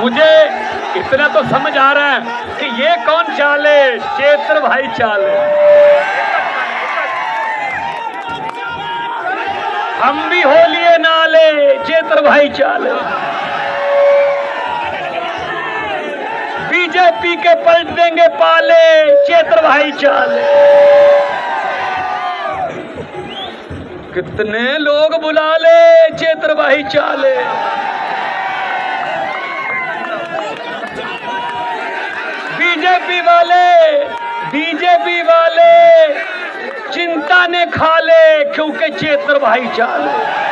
मुझे इतना तो समझ आ रहा है कि ये कौन चाल है? चेत्र भाई चाल हम भी होलिए नाले चाल है। बीजेपी के पलट देंगे पाले, चेत्र भाई चाल कितने लोग बुला ले, चेत्र भाई चाले बीजेपी वाले बीजेपी वाले, चिंता ने खा ले, क्योंकि चेत्र भाई चाले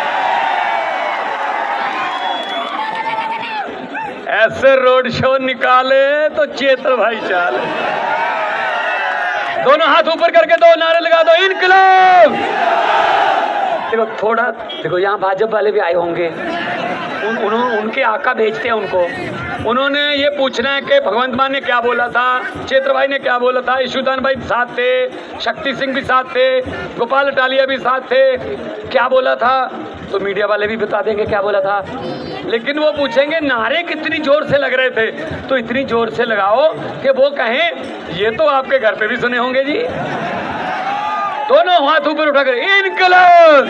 ऐसे रोड शो निकाले तो चेत्र चाले। दोनों हाथ ऊपर करके दो नारे लगा दो इनकलाब! देखो थोड़ा देखो यहाँ भाजपा वाले भी आए होंगे। उन, उन्होंने उनके आका भेजते हैं उनको। उन्होंने ये पूछना है कि भगवंत मान ने क्या बोला था क्षेत्र भाई ने क्या बोला था यशुदान भाई साथ थे शक्ति सिंह भी साथ थे गोपाल टालिया भी साथ थे। क्या बोला था? तो मीडिया वाले भी बता देंगे क्या बोला था। लेकिन वो पूछेंगे, नारे कितनी ज़ोर से लग रहे थे? तो इतनी ज़ोर से लगाओ कि वो कहें, ये तो आपके घर पे भी सुने होंगे जी। दोनों हाथ ऊपर उठाकर, इनकलाब!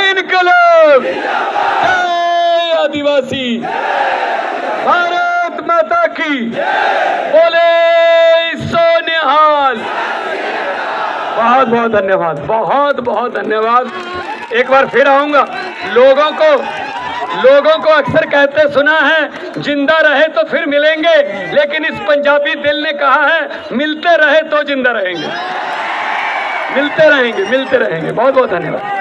इनकलाब! आदिवासी! भारत माता की! बोले सोनिहाल बहुत बहुत धन्यवाद, बहुत बहुत धन्यवाद। एक बार फिर आऊँगा, लोगों को लोगों को अक्सर कहते सुना है, ज़िंदा रहे तो फिर मिलेंगे, लेकिन इस पंजाबी दिल ने कहा है, मिलते रहे तो ज़िंदा रहेंगे। मिलते रहेंगे मिलते रहेंगे। बहुत बहुत धन्यवाद।